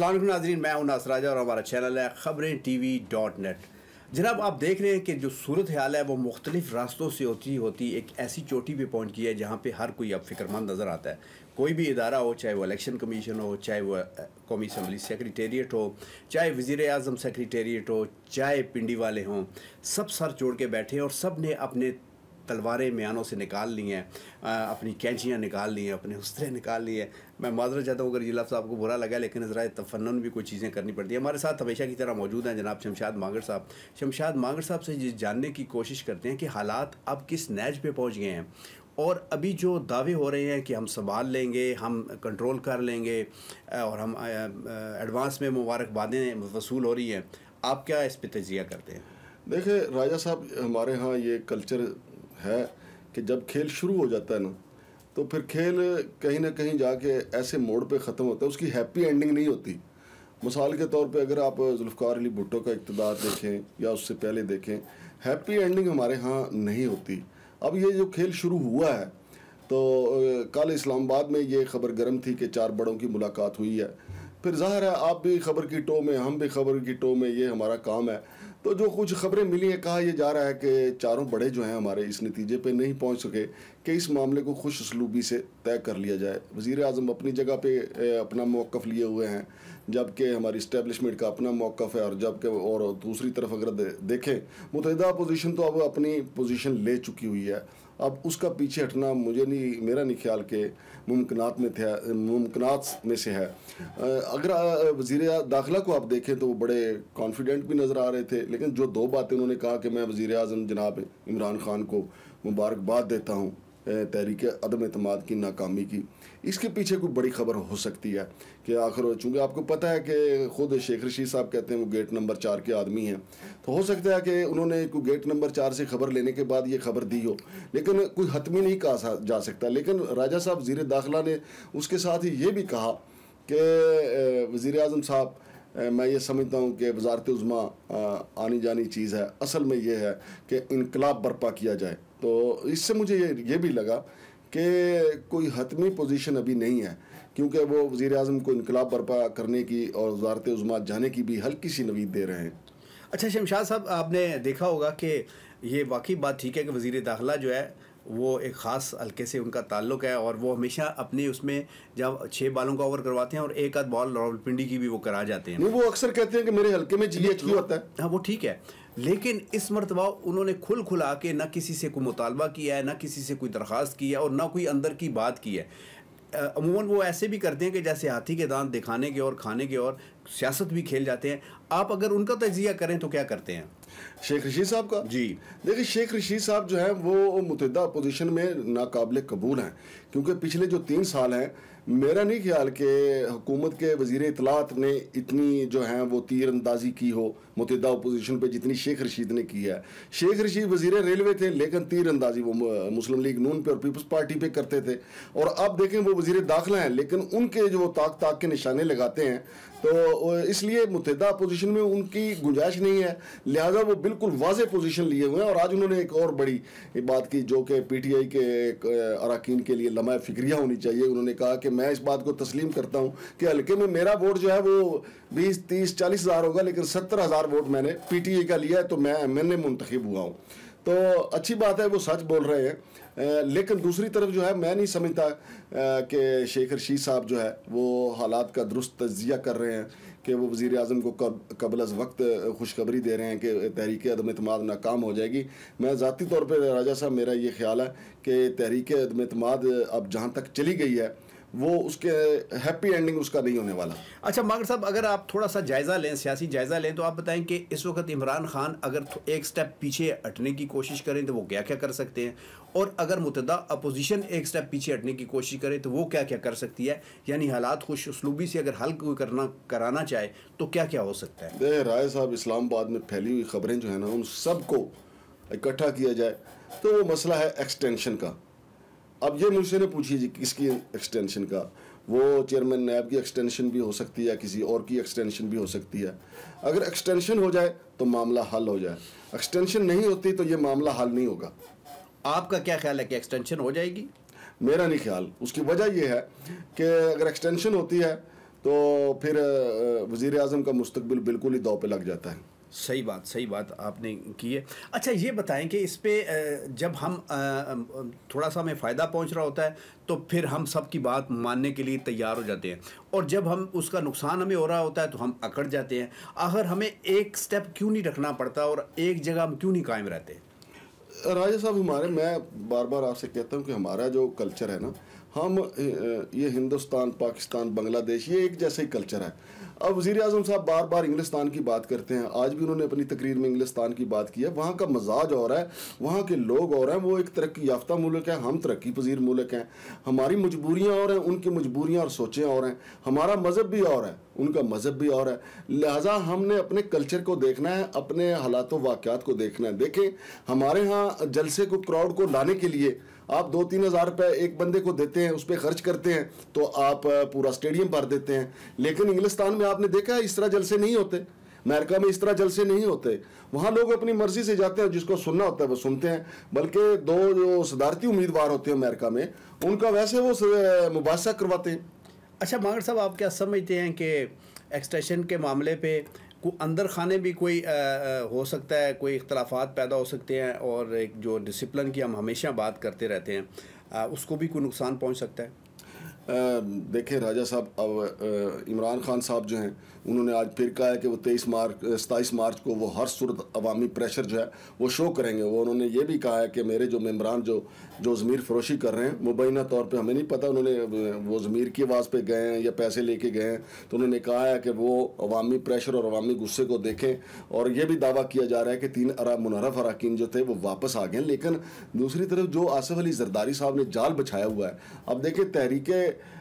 असलम नाजरीन, मैं हूँ नासराजा और हमारा चैनल है ख़बरें टी वी डॉट नेट। जनाब, आप देख रहे हैं कि जो सूरत हाल है, वो मुख्तलिफ़ रास्तों से होती होती एक ऐसी चोटी पे पहुँच गई है, जहाँ पे हर कोई अब फिक्रमंद नज़र आता है। कोई भी इदारा हो, चाहे वो इलेक्शन कमीशन हो, चाहे वो कौमी असम्बली सेक्रेटेरिएट हो, चाहे वज़ी अजम सेक्रेटेरिएट हो, चाहे पिंडी वाले हों, सब सर जोड़ के बैठे हैं और सबने अपने तलवारें म्यानों से निकाल ली हैं अपनी कैंचियाँ निकाल ली हैं, अपने हस्तरे निकाल लिए हैं। मैं माजरत चाहता हूँ अगर ये लफ्ज़ आपको बुरा लगा, लेकिन ज़रा तफन्न भी कोई चीज़ें करनी पड़ती है। हमारे साथ हमेशा की तरह मौजूद हैं जनाब शमशाद मांगर साहब। शमशाद मांगर साहब से जानने की कोशिश करते हैं कि हालात अब किस नैज पर पहुँच गए हैं। और अभी जो दावे हो रहे हैं कि हम संभाल लेंगे, हम कंट्रोल कर लेंगे और हम एडवांस में मुबारकबादें वसूल हो रही हैं। आप क्या इस पर तजिया करते हैं? देखिए, राजा साहब, हमारे यहाँ ये कल्चर है कि जब खेल शुरू हो जाता है ना तो फिर खेल कहीं ना कहीं जाके ऐसे मोड़ पे ख़त्म होता है। उसकी हैप्पी एंडिंग नहीं होती। मिसाल के तौर पे अगर आप जुल्फ़ार अली भुट्टो का इकतदार देखें या उससे पहले देखें हैप्पी एंडिंग हमारे यहाँ नहीं होती। अब ये जो खेल शुरू हुआ है तो कल इस्लामाबाद में ये खबर गर्म थी कि चार बड़ों की मुलाकात हुई है। फिर ज़ाहिर है आप भी खबर की टो में, हम भी खबर की टो में ये हमारा काम है। तो जो कुछ खबरें मिली हैं, कहा यह जा रहा है कि चारों बड़े जो हैं हमारे इस नतीजे पे नहीं पहुँच सके कि इस मामले को खुश असलूबी से तय कर लिया जाए। वज़ी अजम अपनी जगह पे अपना मौक़ लिए हुए हैं, जबकि हमारी इस्टेबलिशमेंट का अपना मौक़ है और जबकि और दूसरी तरफ़ अगर देखें मुतहदा अपोजिशन तो अब अपनी पोजिशन ले चुकी हुई है। अब उसका पीछे हटना मुझे नहीं, मेरा नहीं ख्याल के मुमकिन में थे मुमकिन में से है। अगर वज़ी दाखिला को आप देखें तो वो बड़े कॉन्फिडेंट भी नज़र आ रहे थे, लेकिन जो दो बातें उन्होंने कहा कि मैं वज़ी अजम जनाब इमरान ख़ान को मुबारकबाद देता हूँ तहरीक अदम अतमाद की नाकामी की। इसके पीछे कोई बड़ी खबर हो सकती है कि आखिर चूँकि आपको पता है कि ख़ुद शेख रशीद साहब कहते हैं वो गेट नंबर चार के आदमी हैं। तो हो सकता है कि उन्होंने कोई गेट नंबर चार से खबर लेने के बाद ये खबर दी हो। लेकिन कोई हतमी नहीं कहा जा सकता। लेकिन राजा साहब ज़ीर दाखिला ने उसके साथ ही ये भी कहा कि वज़ी अजम साहब मैं ये समझता हूँ कि वजारत उज़मा आनी जानी चीज़ है। असल में ये है कि इनकलाब बर्पा किया जाए। तो इससे मुझे ये ये भी लगा कि कोई हतमी पोजीशन अभी नहीं है क्योंकि वो वज़ी अजम को इनकलाब बर्पा करने की और वजारत उज़मा जाने की भी हल्की सी नवीद दे रहे हैं। अच्छा शमशाद साहब आपने देखा होगा कि ये वाकई बात ठीक है कि वज़ी दाखिला जो है वो एक ख़ास हल्के से उनका ताल्लुक है और वो हमेशा अपने उसमें जब छः बालों का ओवर करवाते हैं और एक आध बॉल रावलपिंडी की भी वो करा जाते हैं। नहीं वो अक्सर कहते हैं कि मेरे हल्के में जी एच होता है। हाँ वो ठीक है। लेकिन इस मरतबा उन्होंने खुल खुला के ना किसी से कोई मुतालबा किया है, ना किसी से कोई दरख्वास्त की है और ना कोई अंदर की बात की है। अमूमन वो ऐसे भी करते हैं कि जैसे हाथी के दांत दिखाने के और खाने के और सियासत भी खेल जाते हैं। आप अगर उनका तजिया करें तो क्या करते हैं? शेख रशीद साहब का? जी। देखिए शेख रशीद साहब जो है वो मुतदा अपोजिशन में नाकबिल कबूल हैं क्योंकि पिछले जो तीन साल हैं मेरा नहीं ख्याल कि हुकूमत के वज़ीर इतलात ने इतनी जो है वो तीर अंदाजी की हो मुतदा अपोजिशन पे जितनी शेख रशीद ने की है। शेख रशीद वज़ीर रेलवे थे लेकिन तीर अंदाजी वो मुस्लिम लीग नून पे और पीपल्स पार्टी पे करते थे। और अब देखें वो वज़ीर दाखिला हैं लेकिन उनके जो ताक ताक के निशाने लगाते हैं तो इसलिए मुतदा अपोजिशन में उनकी गुंजाइश नहीं है। लिहाजा वो बिल्कुल वाज पोजीशन लिए हुए हैं और आज उन्होंने एक और बड़ी बात की जो कि पी टी आई के अरकान के लिए लम्हा फिक्रिया होनी चाहिए। उन्होंने कहा कि मैं इस बात को तस्लीम करता हूँ कि हल्के में मेरा वोट जो है वो बीस, तीस, चालीस हज़ार होगा, लेकिन सत्तर हज़ार वोट मैंने पी टी आई का लिया है तो मैं एम एन ए मुंतखब हुआ हूँ। तो अच्छी बात है, वो सच बोल रहे हैं। लेकिन दूसरी तरफ़ जो है, मैं नहीं समझता कि शेख रशीद साहब जो है, वो हालात का दुरुस्त तजिया कर रहे हैं, कि वो वज़ी अजम को कब, कबल अज वक्त खुशखबरी दे रहे हैं कि तहरीक अदम अतमाद नाकाम हो जाएगी। मैं ज़ाती तौर पर राजा साहब, मेरा ये ख्याल है कि तहरीक अदम अतमाद अब जहाँ तक चली गई है वो उसके हैप्पी एंडिंग उसका नहीं होने वाला। अच्छा मगर साहब अगर आप थोड़ा सा जायज़ा लें सियासी जायज़ा लें तो आप बताएँ कि इस वक्त इमरान खान अगर एक स्टेप पीछे हटने की कोशिश करें तो वो क्या क्या कर सकते हैं? और अगर मुतदा अपोजिशन एक स्टेप पीछे हटने की कोशिश करे तो वो क्या क्या कर सकती है? यानी हालात खुश उसलूबी से अगर हल कोई करना कराना चाहे तो क्या क्या हो सकता है? राय साहब इस्लामाबाद में फैली हुई खबरें जो है ना उन सबको इकट्ठा किया जाए। तो वो मसला है एक्सटेंशन का। अब ये मुझसे ने पूछी जी किसकी एक्सटेंशन का? वो चेयरमैन नैब की एक्सटेंशन भी हो सकती है किसी और की एक्सटेंशन भी हो सकती है। अगर एक्सटेंशन हो जाए तो मामला हल हो जाए। एक्सटेंशन नहीं होती तो ये मामला हल नहीं होगा। आपका क्या ख्याल है कि एक्सटेंशन हो जाएगी? मेरा नहीं ख्याल। उसकी वजह यह है कि अगर एक्सटेंशन होती है तो फिर वज़ी अजम का मुस्तबिल बिल्कुल ही दौ पे लग जाता है। सही बात सही बात आपने की है। अच्छा ये बताएँ कि इस पर जब हम थोड़ा सा हमें फ़ायदा पहुँच रहा होता है तो फिर हम सब की बात मानने के लिए तैयार हो जाते हैं। और जब हम, उसका नुकसान हमें हो रहा होता है तो हम अकड़ जाते हैं। आखिर हमें एक स्टेप क्यों नहीं रखना पड़ता और एक जगह हम क्यों नहीं कायम रहते? राजा साहब, हमारे, मैं बार बार आपसे कहता हूँ कि हमारा जो कल्चर है ना, हम ये हिंदुस्तान, पाकिस्तान, बांग्लादेश, ये एक जैसा ही कल्चर है। अब वज़ी अजम साहब बार बार इंग्लिस्तान की बात करते हैं। आज भी उन्होंने अपनी तकरीर में इंग्लिस्तान की बात की है। वहाँ का मजाज और है, वहाँ के लोग और हैं, वो एक तरक्की याफ्ता मुल्क है, हम तरक्की पजीर मुल्क हैं। हमारी मजबूरियाँ और हैं, उनकी मजबूरियाँ और सोचें और हैं। हमारा मज़हब भी और है। उनका मज़हब भी और है। लिहाजा हमने अपने कल्चर को देखना है, अपने हालात वाक़ात को देखना है। देखें, हमारे यहाँ जलसे को, क्राउड को लाने के लिए आप दो तीन हज़ार रुपये एक बंदे को देते हैं, उस पर खर्च करते हैं तो आप पूरा स्टेडियम भर देते हैं। लेकिन इंग्लिस्तान में आपने देखा है, इस तरह जलसे नहीं होते। अमेरिका में इस तरह जलसे नहीं होते। वहाँ लोग अपनी मर्ज़ी से जाते हैं, जिसको सुनना होता है, वो सुनते हैं। बल्कि दो जो सदारती उम्मीदवार होते हैं अमेरिका में, उनका वैसे वो मुबासा करवाते हैं। अच्छा मगर साहब आप क्या समझते हैं कि एक्सटेंशन के मामले पे को अंदर खाने भी कोई आ, आ, हो सकता है कोई इख्तलाफात पैदा हो सकते हैं और एक जो डिसिप्लिन की हम हमेशा बात करते रहते हैं आ, उसको भी कोई नुकसान पहुँच सकता है? देखिए राजा साहब अब इमरान खान साहब जो हैं उन्होंने आज फिर कहा है कि वो तेईस मार्च, सताईस मार्च को वो हर सूरत अवामी प्रेशर जो है, वो शो करेंगे। वो उन्होंने ये भी कहा है कि मेरे जो मेम्बरान जो जो ज़मीर फरोशी कर रहे हैं मुबैना तौर पर हमें नहीं पता उन्होंने, वो ज़मीर की आवाज़ पर गए हैं या पैसे लेके गए हैं तो उन्होंने कहा है कि वो अवामी प्रेशर और अवामी गुस्से को देखें। और ये भी दावा किया जा रहा है कि तीन अरब मुनरफ अरकान जो थे, वो वापस आ गए लेकिन दूसरी तरफ़ जो आसफ अली जरदारी साहब ने जाल बछाया हुआ है, अब देखिए तहरीक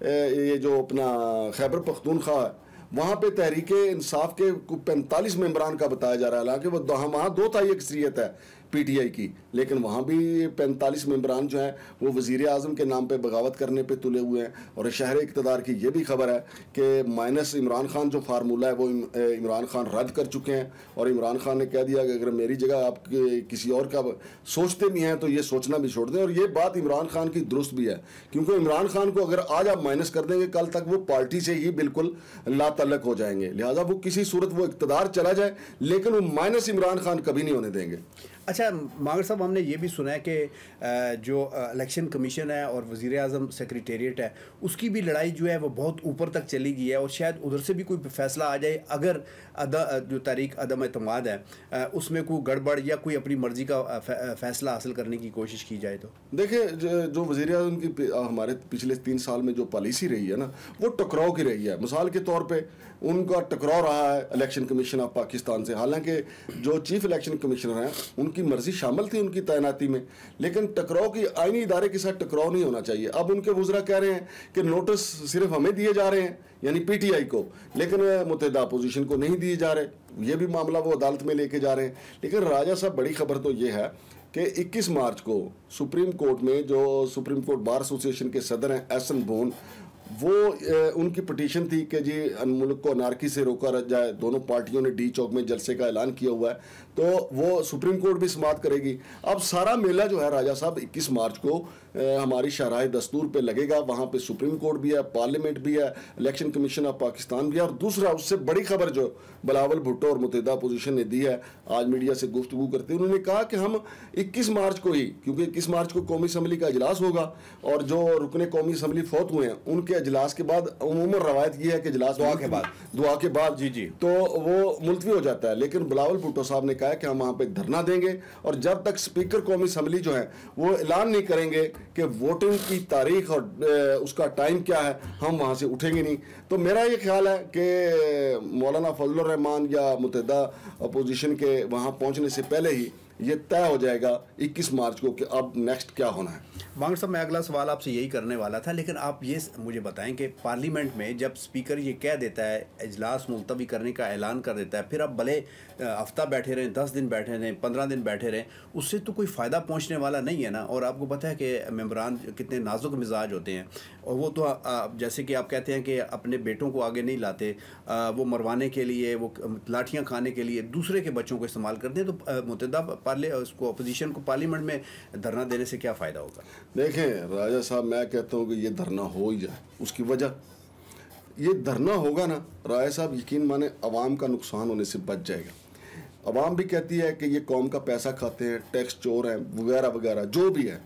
ये जो अपना खैबर पख्तूनख्वा है वहाँ पे तहरीक इंसाफ के पैंतालीस मेम्बरान का बताया जा रहा है। हालाँकि वो वहाँ दो ताई अक्सरियत है। पीटीआई की। लेकिन वहाँ भी पैंतालीस मेम्बरान जो हैं, वो वज़ी अजम के नाम पे बगावत करने पे तुले हुए हैं और शहर इकतदार की ये भी खबर है कि माइनस इमरान खान जो फार्मूला है, वो इमरान खान रद्द कर चुके हैं और इमरान खान ने कह दिया कि अगर मेरी जगह आप किसी और का सोचते भी हैं तो ये सोचना भी छोड़ दें। और ये बात इमरान खान की दुरुस्त भी है, क्योंकि इमरान खान को अगर आज आप माइनस कर देंगे, कल तक वो पार्टी से ही बिल्कुल लातलक हो जाएँगे। लिहाजा वो किसी सूरत वो इकतदार चला जाए, लेकिन वो माइनस इमरान खान कभी नहीं होने देंगे। अच्छा मागर साहब, हमने ये भी सुना है कि जो इलेक्शन कमीशन है और वज़ी अजम सेक्रेटेरिएट है, उसकी भी लड़ाई जो है वो बहुत ऊपर तक चली गई है और शायद उधर से भी कोई फैसला आ जाए, अगर अदा जो तारीख अदम अतमाद है उसमें कोई गड़बड़ या कोई अपनी मर्ज़ी का फ़ैसला हासिल करने की कोशिश की जाए तो। देखिए, जो वज़ी अजम की हमारे पिछले तीन साल में जो पॉलिसी रही है ना, वो टकराव की रही है। मिसाल के तौर पर उनका टकराव रहा है इलेक्शन कमीशन ऑफ़ पाकिस्तान से। हालाँकि जो चीफ इलेक्शन कमिश्नर हैं, उनकी मर्ज़ी शामिल थी उनकी तैनाती में, लेकिन टकराव की आईनी इदारे के साथ टकराव नहीं होना चाहिए। अब उनके वजरा कह रहे हैं कि नोटिस सिर्फ़ हमें दिए जा रहे हैं, यानी पीटीआई को, लेकिन मुतहदा अपोजिशन को नहीं दिए जा रहे। ये भी मामला वो अदालत में लेके जा रहे हैं। लेकिन राजा साहब, बड़ी खबर तो ये है कि 21 मार्च को सुप्रीम कोर्ट में जो सुप्रीम कोर्ट बार एसोसिएशन के सदर हैं, एस एन बोन वो ए, उनकी पटिशन थी कि जी मुल्क को अनारकी से रोका रह जाए। दोनों पार्टियों ने डी चौक में जलसे का ऐलान किया हुआ है। तो वो सुप्रीम कोर्ट भी समाप्त करेगी। अब सारा मेला जो है राजा साहब 21 मार्च को हमारी शराय दस्तूर पे लगेगा वहाँ पे सुप्रीम कोर्ट भी है पार्लियामेंट भी है इलेक्शन कमीशन ऑफ़ पाकिस्तान भी है और दूसरा उससे बड़ी खबर जो बिलावल भुट्टो और मुतहदा अपोजिशन ने दी है आज मीडिया से गुफ्तु करते उन्होंने कहा कि हम इक्कीस मार्च को ही क्योंकि इक्कीस मार्च को कौमी असम्बली का अजलास होगा और जो रुकने कौमी असम्बली फौत हुए हैं उनके अजलास के बाद उमूमन रवायत ये है कि अजलास दुआ के बाद। दुआ के बाद जी जी। तो वो मुलतवी हो जाता है लेकिन बिलावल भुट्टो साहब ने कहा कि हम वहाँ पर धरना देंगे और जब तक स्पीकर कौमी असम्बली जो है वो ऐलान नहीं करेंगे कि वोटिंग की तारीख और उसका टाइम क्या है, हम वहाँ से उठेंगे नहीं। तो मेरा ये ख्याल है कि मौलाना फजलरहमान या मुतहदा अपोजिशन के वहाँ पहुँचने से पहले ही ये तय हो जाएगा 21 मार्च को कि अब नेक्स्ट क्या होना है। मांग साहब, मैं अगला सवाल आपसे यही करने वाला था, लेकिन आप ये मुझे बताएँ कि पार्लियामेंट में जब स्पीकर ये कह देता है, इजलास मुलतवी करने का ऐलान कर देता है, फिर आप भले हफ़्ता बैठे रहें, दस दिन बैठे रहें, पंद्रह दिन बैठे रहें, उससे तो कोई फ़ायदा पहुँचने वाला नहीं है ना? और आपको पता है कि मेम्बरान कितने नाजुक मिजाज होते हैं। और वो तो जैसे कि आप कहते हैं कि अपने बेटों को आगे नहीं लाते वो मरवाने के लिए, वो लाठियाँ खाने के लिए दूसरे के बच्चों को इस्तेमाल करते हैं तो मुतदा पार्ले, उसको अपोजिशन को पार्लियामेंट में धरना देने से क्या फ़ायदा होगा? देखें, राजा साहब, मैं कहता हूँ कि ये धरना हो ही जाए, उसकी वजह। ये धरना होगा ना, राजा साहब, यकीन माने अवाम का नुकसान होने से बच जाएगा। अवाम भी कहती है कि ये कौम का पैसा खाते हैं, टैक्स चोर हैं, वगैरह वगैरह, जो भी है।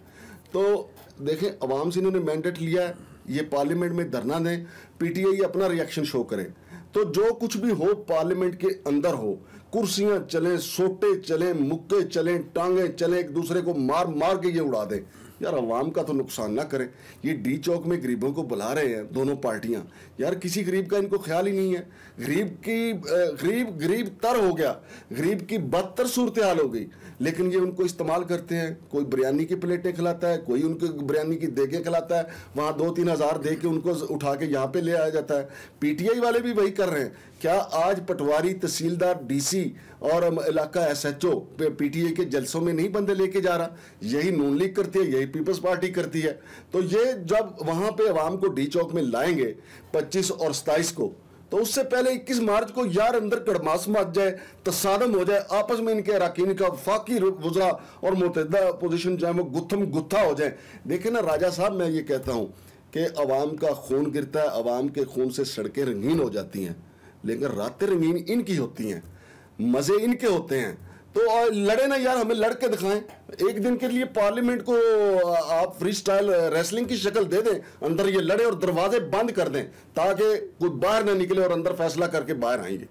तो देखें अवाम से इन्होंने मैंडेट लिया है, ये पार्लियामेंट में धरना दें पीटीआई अपना रिएक्शन शो करें। तो जो कुछ भी हो पार्लियामेंट के अंदर हो, कुर्सियाँ चलें, सोटे चलें, मुक्के चलें, टांगे चलें, एक दूसरे को मार मार के ये उड़ा दें। यार अवाम का तो नुकसान ना करें। ये डी चौक में गरीबों को बुला रहे हैं दोनों पार्टियाँ। यार किसी गरीब का इनको ख्याल ही नहीं है। गरीब की गरीब गरीब तर हो गया। गरीब की बदतर सूरत हाल हो गई। लेकिन ये उनको इस्तेमाल करते हैं। कोई बिरयानी की प्लेटें खिलाता है, कोई उनको बिरयानी की देगे खिलाता है। वहाँ दो तीन हज़ार दे के उनको उठा के यहाँ पे ले आया जाता है। पीटीआई वाले भी वही कर रहे हैं। क्या आज पटवारी तहसीलदार डीसी और इलाका एसएचओ पीटीए के जलसों में नहीं बंदे लेके जा रहा? यही नून लीग करती है, यही पीपल्स पार्टी करती है। तो ये जब वहाँ पे अवाम को डी चौक में लाएँगे 25 और 27 को तो उससे पहले 21 मार्च को यार अंदर कड़मास मच जाए तसादम हो जाए, आपस में इनके अरकान का फाकी गुजरा और मुतहदा पोजिशन जो है वो गुत्थम गुत्था हो जाए। देखे ना, राजा साहब, मैं ये कहता हूँ कि अवाम का खून गिरता है अवाम के खून से सड़कें रंगीन हो जाती हैं। लेकिन रातें रंगीन इनकी होती हैं, मज़े इनके होते हैं। तो लड़े ना यार, हमें लड़के दिखाएँ। एक दिन के लिए पार्लियामेंट को आप फ्री स्टाइल रेसलिंग की शक्ल दे दें, अंदर ये लड़े और दरवाजे बंद कर दें, ताकि कोई बाहर ना निकले और अंदर फैसला करके बाहर आएँगे।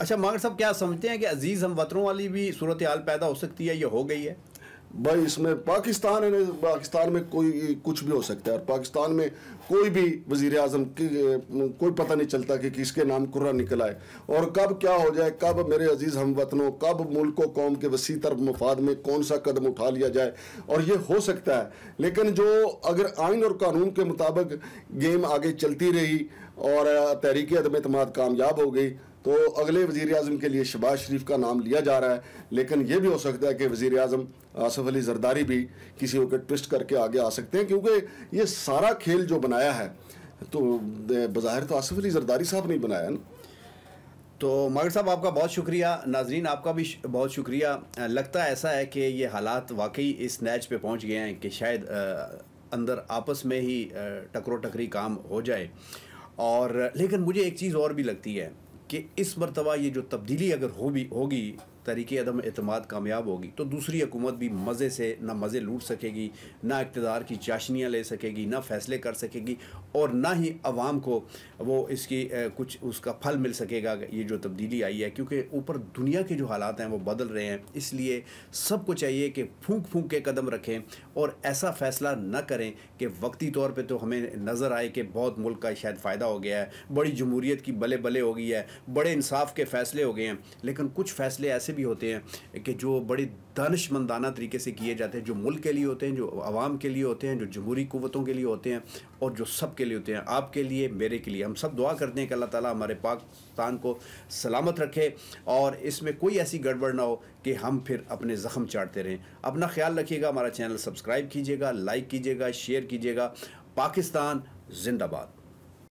अच्छा मगर साहब, क्या समझते हैं कि अज़ीज़ हम वतनों वाली भी सूरत हाल पैदा हो सकती है ये हो गई है? भाई, इसमें पाकिस्तान है पाकिस्तान में कोई कुछ भी हो सकता है। और पाकिस्तान में कोई भी वज़ीर अजम की कोई पता नहीं चलता कि किसके नाम कुर्रा निकल आए और कब क्या हो जाए, कब मेरे अज़ीज़ हम वतनों कब मुल्क कौम के वसी तरफ़ मफाद में कौन सा कदम उठा लिया जाए। और ये हो सकता है। लेकिन जो अगर आइन और कानून के मुताबिक गेम आगे चलती रही और तहरीक अदम अतमाद कामयाब हो गई तो अगले वज़ीर अजम के लिए शबाज शरीफ का नाम लिया जा रहा है, लेकिन ये भी हो सकता है कि वज़ीर अजम आसफ अली जरदारी भी किसी को ट्विस्ट करके आगे आ सकते हैं, क्योंकि ये सारा खेल जो बनाया है तो बाज़ाहिर तो आसफ अली जरदारी साहब ने बनाया ना? तो मगर साहब, आपका बहुत शुक्रिया, नाजरीन, आपका भी बहुत शुक्रिया। लगता ऐसा है कि ये हालात वाकई इस नैच पे पहुँच गए हैं कि शायद अंदर आपस में ही टकरो टकरी काम हो जाए। और, लेकिन मुझे एक चीज़ और भी लगती है कि इस मरतबा ये जो तब्दीली अगर हो भी होगी तरीके अदम अतमाद कामयाब होगी तो दूसरी हुकूमत भी मज़े से ना मज़े लूट सकेगी, ना इकतदार की चाशनियाँ ले सकेगी, ना फ़ैसले कर सकेगी, और ना ही आवाम को वो इसकी कुछ उसका फल मिल सकेगा, ये जो तब्दीली आई है, क्योंकि ऊपर दुनिया के जो हालात हैं वो बदल रहे हैं, इसलिए सबको चाहिए कि फूंक फूंक के कदम रखें, और ऐसा फ़ैसला न करें कि वक्ती तौर पर तो हमें नज़र आए कि बहुत मुल्क का शायद फ़ायदा हो गया है, बड़ी जमहूरीत की बले बले हो गई है, बड़े इंसाफ के फ़ैसले हो गए हैं, लेकिन कुछ फ़ैसले ऐसे भी होते हैं कि जो बड़े दानशमंदाना तरीके से किए जाते हैं, जो मुल्क के लिए होते हैं, जो आवाम के लिए होते हैं, जो जमहूरी कुतों के लिए होते हैं और जो सब के लिए होते हैं। आपके लिए, मेरे के लिए। हम सब दुआ करते हैं कि अल्लाह ताला हमारे पाकिस्तान को सलामत रखे और इसमें कोई ऐसी गड़बड़ ना हो कि हम फिर अपने ज़ख्म चाटते रहें। अपना ख्याल रखिएगा, हमारा चैनल सब्सक्राइब कीजिएगा, लाइक कीजिएगा, शेयर कीजिएगा। पाकिस्तान जिंदाबाद।